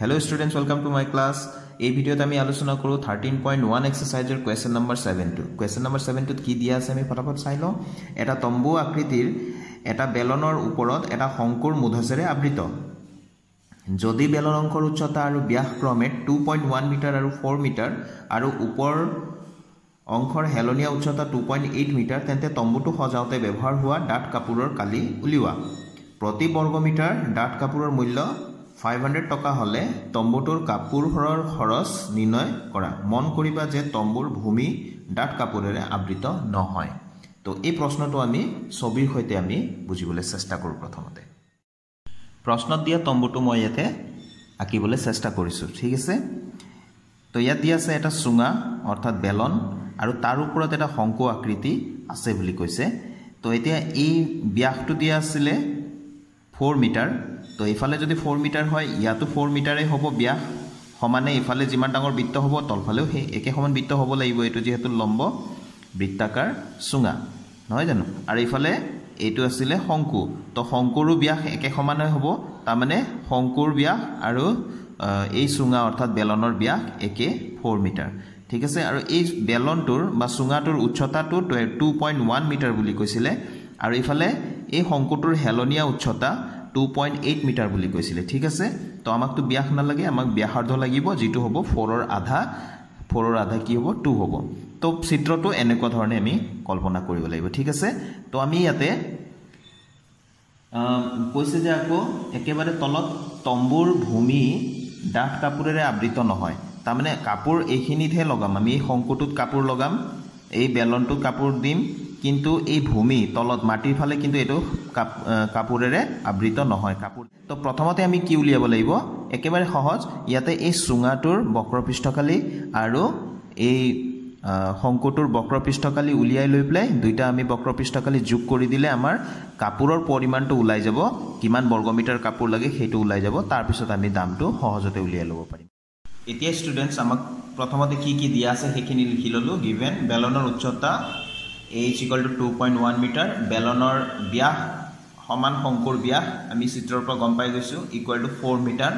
Hello' students welcome to my class এই ভিডিঅ'ত আমি আলোচনা কৰোঁ থাৰ্টিন পইণ্ট ওৱান এক্সাৰচাইজৰ কুৱেশ্যন নম্বৰ ছেভেনটো কুৱেশ্যন নম্বৰ ছেভেনটোত কি দিয়া আছে আমি ফটাফট চাই লওঁ। এটা তম্বু আকৃতিৰ এটা বেলনৰ ওপৰত এটা শংকুৰ মুধচেৰে আবৃত। যদি বেলন অংশৰ উচ্চতা আৰু ব্যাস ক্ৰমে টু পইণ্ট ওৱান মিটাৰ আৰু ফ'ৰ মিটাৰ আৰু ওপৰ অংশৰ হেলনীয়া উচ্চতা টু পইণ্ট এইট মিটাৰ তেন্তে তম্বুটো সজাওঁতে ব্যৱহাৰ হোৱা ডাঠ কাপোৰৰ কালি উলিওৱা। প্ৰতি বৰ্গমিটাৰ ডাঠ কাপোৰৰ মূল্য ফাইভ হাণ্ড্ৰেড টকা হ'লে তম্বুটোৰ কাপোৰৰ খৰচ নিৰ্ণয় কৰা। মন কৰিবা যে তম্বুৰ ভূমি ডাঠ কাপোৰেৰে আবৃত নহয়। তো এই প্ৰশ্নটো আমি ছবিৰ সৈতে আমি বুজিবলৈ চেষ্টা কৰোঁ প্ৰথমতে। প্ৰশ্নত দিয়া তম্বুটো মই ইয়াতে আঁকিবলৈ চেষ্টা কৰিছোঁ। ঠিক আছে? তো ইয়াত দিয়া আছে এটা চুঙা অৰ্থাৎ বেলন আৰু তাৰ ওপৰত এটা শংকু আকৃতি আছে বুলি কৈছে। তো এতিয়া এই ব্যাসটো দিয়া আছিলে ফ'ৰ মিটাৰ তো এইফালে যদি ফ'ৰ মিটাৰ হয় ইয়াতো ফ'ৰ মিটাৰেই হ'ব ব্যাস সমানে ইফালে যিমান ডাঙৰ বৃত্ত হ'ব তলফালেও সেই একে সমান বৃত্ত হ'ব লাগিব। এইটো যিহেতু লম্ব বৃত্তাকাৰ চুঙা নহয় জানো? আৰু ইফালে এইটো আছিলে শংকু। তো শংকুৰো ব্যাস একে সমানে হ'ব। তাৰমানে শংকুৰ ব্যাস আৰু এই চুঙা অৰ্থাৎ বেলনৰ ব্যাস একে ফ'ৰ মিটাৰ ঠিক আছে? আৰু এই বেলনটোৰ বা চুঙাটোৰ উচ্চতাটো টু পইণ্ট ওৱান মিটাৰ বুলি কৈছিলে। আৰু ইফালে এই শংকুটোৰ হেলনীয়া উচ্চতা টু পইণ্ট এইট মিটাৰ বুলি কৈছিলে ঠিক আছে? তো আমাকতো ব্যাস নালাগে আমাক ব্যাসাৰ্ধ লাগিব যিটো হ'ব ফ'ৰৰ আধা ফ'ৰৰ আধা কি হ'ব? টু হ'ব। তো চিত্ৰটো এনেকুৱা ধৰণে আমি কল্পনা কৰিব লাগিব ঠিক আছে? তো আমি ইয়াতে কৈছে যে আকৌ একেবাৰে তলত তম্বুৰ ভূমি ডাঠ কাপোৰেৰে আবৃত নহয়। তাৰমানে কাপোৰ এইখিনিতহে লগাম আমি এই শংকুটোত কাপোৰ লগাম। এই বেলনটোত কাপোৰ দিম কিন্তু এই ভূমি তলত মাটিৰ ফালে কিন্তু এইটো কাপ কাপোৰেৰে আবৃত নহয়। কাপোৰ তো প্ৰথমতে আমি কি উলিয়াব লাগিব? একেবাৰে সহজ ইয়াতে এই চুঙাটোৰ বক্ৰপৃষ্ঠকালি আৰু এই শংকুটোৰ বক্ৰপৃষ্ঠকালি উলিয়াই লৈ পেলাই দুইটা আমি বক্ৰপৃষ্ঠকালি যোগ কৰি দিলে আমাৰ কাপোৰৰ পৰিমাণটো ওলাই যাব। কিমান বৰ্গমিটাৰ কাপোৰ লাগে সেইটো ওলাই যাব। তাৰপিছত আমি দামটো সহজতে উলিয়াই ল'ব পাৰিম। এতিয়া ষ্টুডেণ্টছ আমাক প্ৰথমতে কি কি দিয়া আছে সেইখিনি লিখি ল'লোঁ। গিভেন বেলনৰ উচ্চতা H equal to two point one metre বেলনৰ ব্যাস সমান শংকুৰ ব্যাস আমি চিত্ৰৰ পৰা গম পাই গৈছোঁ ইকুৱেল টু ফ'ৰ মিটাৰ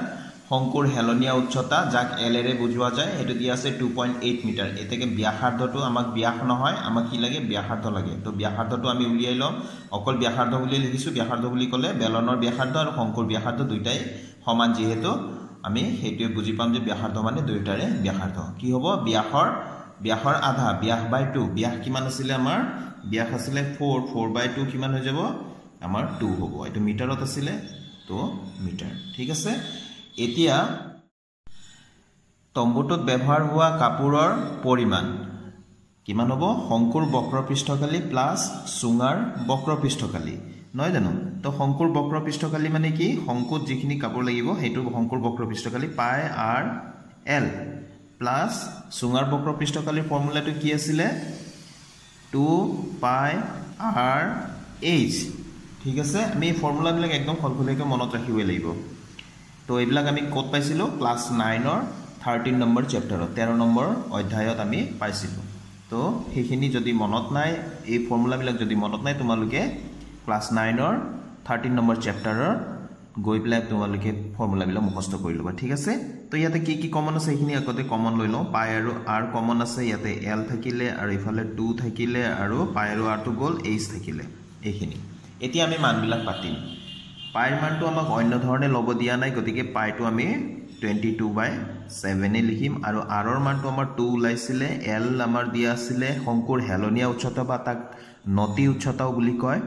শংকুৰ হেলনীয়া উচ্চতা যাক এলেৰে বুজোৱা যায় সেইটো দিয়া আছে টু পইণ্ট এইট মিটাৰ এতেকে ব্যাসাৰ্ধটো আমাক ব্যাস নহয় আমাক কি লাগে? ব্যাসাৰ্ধ লাগে। তো ব্যাসাৰ্ধটো আমি উলিয়াই ল'ম। অকল ব্যাসাৰ্ধ বুলিয়ে লিখিছোঁ ব্যাসাৰ্ধ বুলি ক'লে বেলনৰ ব্যাসাৰ্ধ আৰু শংকুৰ ব্যাসাৰ্ধ দুয়োটাই সমান যিহেতু আমি সেইটোৱে বুজি পাম যে ব্যাসাৰ্ধ মানে দুয়োটাৰে ব্যাসাৰ্ধ। কি হ'ব? ব্যাসৰ ব্যাসৰ আধা ব্যাস বাই টু ব্যাস কিমান আছিলে আমাৰ? ব্যাস আছিলে ফ'ৰ ফ'ৰ বাই টু কিমান হৈ যাব? আমাৰ টু হ'ব। এইটো মিটাৰত আছিলে তো মিটাৰ। ঠিক আছে? এতিয়া তম্বুটোত ব্যৱহাৰ হোৱা কাপোৰৰ পৰিমাণ। কিমান হ'ব? শংকুৰ বক্ৰপৃষ্ঠকালি প্লাছ চুঙাৰ বক্ৰপৃষ্ঠকালি। নহয় জানো? তো শংকুৰ বক্ৰপৃষ্ঠকালি মানে কি? শংকুত যিখিনি কাপোৰ লাগিব সেইটো শংকুৰ বক্ৰপৃষ্ঠকালি পাই আৰ এল প্লাছ চুঙাৰ বক্ৰপৃষ্ঠকালিৰ ফৰ্মুলাটো কি আছিলে? টু পাই আৰ এইচ। ঠিক আছে? আমি এই ফৰ্মুলাবিলাক একদম সলসলীয়াকৈ মনত ৰাখিবই লাগিব। তো এইবিলাক আমি ক'ত পাইছিলোঁ? ক্লাছ নাইনৰ থাৰ্টিন নম্বৰ চেপ্টাৰত তেৰ নম্বৰ অধ্যায়ত আমি পাইছিলোঁ। তো সেইখিনি যদি মনত নাই এই ফৰ্মুলাবিলাক যদি মনত নাই তোমালোকে ক্লাছ নাইনৰ থাৰ্টিন নম্বৰ চেপ্টাৰৰ গৈ পেলাই তোমালোকে ফৰ্মুলাবিলাক মুখস্থ কৰি ল'বা ঠিক আছে? তো ইয়াতে কি কি কমন আছে সেইখিনি আগতে কমন লৈ লওঁ। পাই আৰু আৰ কমন আছে ইয়াতে এল থাকিলে আৰু ইফালে টু থাকিলে আৰু পাই আৰু আৰটো গ'ল এইচ থাকিলে এইখিনি। এতিয়া আমি মানবিলাক পাতিম। পাইৰ মানটো আমাক অন্য ধৰণে ল'ব দিয়া নাই গতিকে পাইটো আমি টুৱেণ্টি টু বাই ছেভেনে লিখিম। আৰু আৰৰ মানটো আমাৰ টু ওলাইছিলে এল আমাৰ দিয়া আছিলে শংকুৰ হেলনীয়া উচ্চতা বা তাক নটি উচ্চতাও বুলি কয়।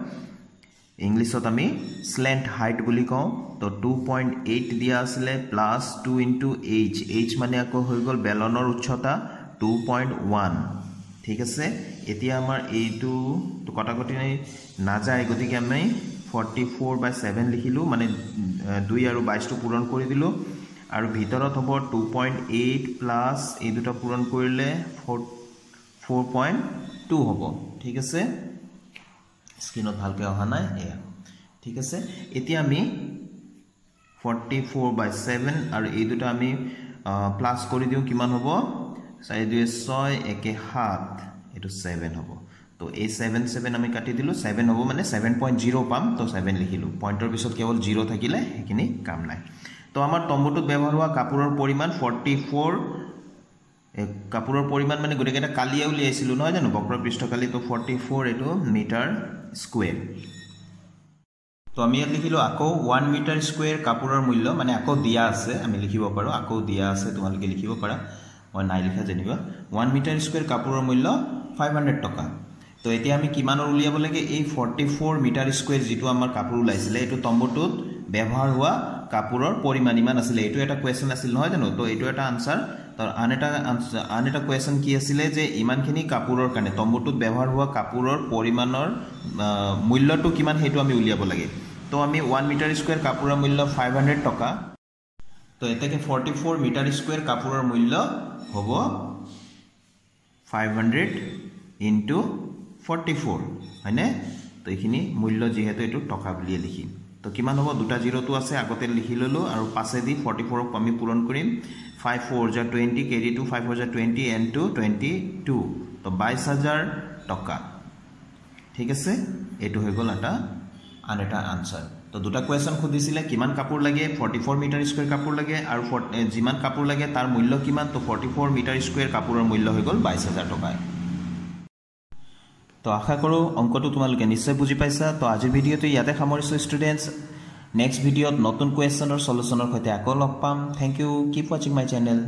ইংলিছত আমি স্লেণ্ট হাইট বুলি কওঁ। তো টু পইণ্ট এইট দিয়া আছিলে plus two into H H মানে আকৌ হৈ গ'ল বেলনৰ উচ্চতা টু পইণ্ট ওৱান ঠিক আছে? এতিয়া আমাৰ এইটো কটাকটি নাযায়। গতিকে আমি ফৰ্টি ফ'ৰ বাই ছেভেন লিখিলোঁ মানে দুই আৰু বাইছটো পূৰণ কৰি দিলোঁ। আৰু ভিতৰত হ'ব টু পইণ্ট এইট প্লাছ এই দুটা পূৰণ কৰিলে ফ'ৰ ফ'ৰ পইণ্ট টু হ'ব। ঠিক আছে? স্ক্ৰীণত ভালকৈ অহা নাই এয়া। ঠিক আছে? এতিয়া আমি ফৰ্টি ফ'ৰ বাই ছেভেন আৰু এই দুটা আমি প্লাছ কৰি দিওঁ কিমান হ'ব? চাৰি দুই ছয় একে সাত এইটো ছেভেন হ'ব। তো এই ছেভেন ছেভেন আমি কাটি দিলোঁ। ছেভেন হ'ব মানে ছেভেন পইণ্ট জিৰ' পাম তো ছেভেন লিখিলোঁ। পইণ্টৰ পিছত কেৱল জিৰ' থাকিলে সেইখিনি কাম নাই। তো আমাৰ তম্বুটোত ব্যৱহাৰ হোৱা কাপোৰৰ পৰিমাণ ফৰ্টি ফ'ৰ কাপোৰৰ পৰিমাণ মানে গোটেইকেইটা কালিয়ে উলিয়াইছিলোঁ নহয় জানো? বক্ৰ পৃষ্ঠকালি তো ফৰ্টি ফ'ৰ এইটো মিটাৰ স্কুৱেৰ তো আমি ইয়াত লিখিলোঁ আকৌ ওৱান মিটাৰ স্কুৱেৰ কাপোৰৰ মূল্য মানে আকৌ দিয়া আছে আমি লিখিব পাৰোঁ আকৌ দিয়া আছে তোমালোকে লিখিব পাৰা। মই নাই লিখা যেনিবা। ওৱান মিটাৰ স্কুৱেৰ কাপোৰৰ মূল্য ফাইভ হাণ্ড্ৰেড টকা। তো এতিয়া আমি কিমানৰ উলিয়াব লাগে? এই ফৰ্টি ফ'ৰ মিটাৰ স্কুৱেৰ যিটো আমাৰ কাপোৰ ওলাইছিলে এইটো তম্বুটোত ব্যৱহাৰ হোৱা কাপোৰৰ পৰিমাণ ইমান আছিলে। এইটো এটা কুৱেশ্যন আছিল নহয় জানো? তো এইটো এটা আনচাৰ আন এটা আন এটা কুৱেশ্যন কি আছিলে যে ইমানখিনি কাপোৰৰ কাৰণে তম্বুটোত ব্যৱহাৰ হোৱা কাপোৰৰ পৰিমাণৰ মূল্যটো কিমান সেইটো আমি উলিয়াব লাগে। তো আমি ওৱান মিটাৰ স্কুৱেৰ কাপোৰৰ মূল্য ফাইভ হাণ্ড্ৰেড টকা। তো এতেকে ফৰ্টি ফ'ৰ মিটাৰ স্কুৱেৰ কাপোৰৰ মূল্য হ'ব five hundred into forty four হয়নে? তো এইখিনি মূল্য যিহেতু এইটো টকা বুলিয়ে লিখিম তো কিমান হ'ব? দুটা জিৰ'টো আছে আগতে লিখি ল'লোঁ আৰু পাছেদি ফৰ্টি ফ'ৰক আমি পূৰণ কৰিম। Five fours are twenty carry two five fours are twenty and two twenty two তো বাইছ হাজাৰ টকা। ঠিক আছে? এইটো হৈ গ'ল এটা আন এটা আনচাৰ তো দুটা কুৱেশ্যন সুধিছিলে কিমান কাপোৰ লাগে ফৰ্টি ফ'ৰ মিটাৰ স্কুৱেৰ কাপোৰ লাগে আৰু যিমান কাপোৰ লাগে তাৰ মূল্য কিমান? তো ফৰ্টি ফ'ৰ মিটাৰ স্কুৱেৰ কাপোৰৰ মূল্য হৈ গ'ল বাইছ হাজাৰ টকা তো আশা কৰোঁ অংকটো তোমালোকে নিশ্চয় বুজি পাইছা। তো আজিৰ ভিডিঅ'টো ইয়াতে সামৰিছোঁ ষ্টুডেণ্টছ নেক্সট ভিডিঅ'ত নতুন কুৱেশ্যনৰ চলিউশ্যনৰ সৈতে আকৌ লগ পাম। থেংক ইউ কিপ ৱাচিং মাই চেনেল